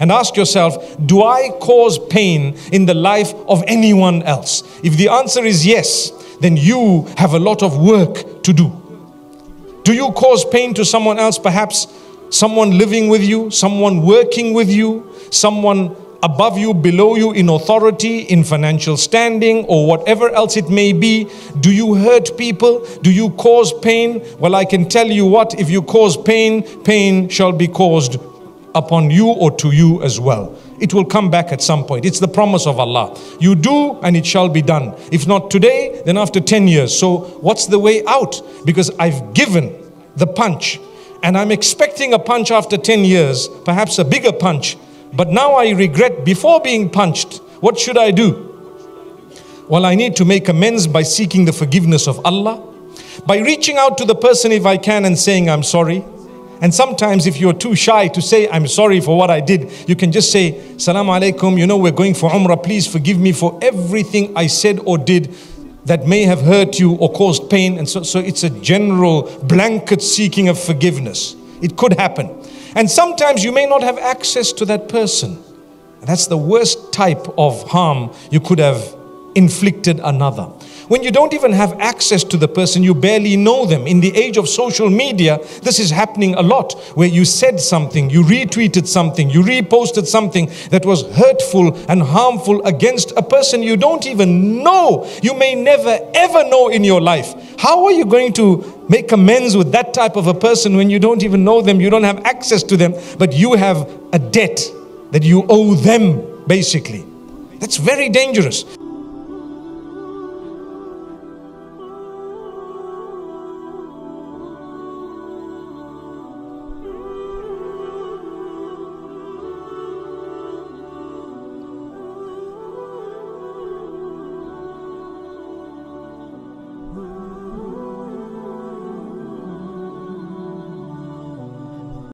and ask yourself, do I cause pain in the life of anyone else? If the answer is yes, then you have a lot of work to do. Do you cause pain to someone else? Perhaps someone living with you, someone working with you, someone above you, below you in authority, in financial standing, or whatever else it may be? Do you hurt people? Do you cause pain? Well, I can tell you what, if you cause pain, pain shall be caused upon you or to you as well. It will come back at some point. It's the promise of Allah. You do and it shall be done. If not today, then after 10 years. So, what's the way out? Because I've given the punch and I'm expecting a punch after 10 years, perhaps a bigger punch but now I regret before being punched. What should I do? Well, I need to make amends by seeking the forgiveness of Allah, by reaching out to the person if I can and saying, I'm sorry. And sometimes, if you're too shy to say, I'm sorry for what I did, you can just say, Salam alaikum, you know, we're going for Umrah. Please forgive me for everything I said or did that may have hurt you or caused pain. And so, so it's a general blanket seeking of forgiveness. It could happen. And sometimes you may not have access to that person. That's the worst type of harm you could have inflicted another. When you don't even have access to the person, you barely know them. In the age of social media, this is happening a lot where you said something, you retweeted something, you reposted something that was hurtful and harmful against a person you don't even know. You may never ever know in your life. How are you going to make amends with that type of a person when you don't even know them, you don't have access to them, but you have a debt that you owe them, basically? That's very dangerous.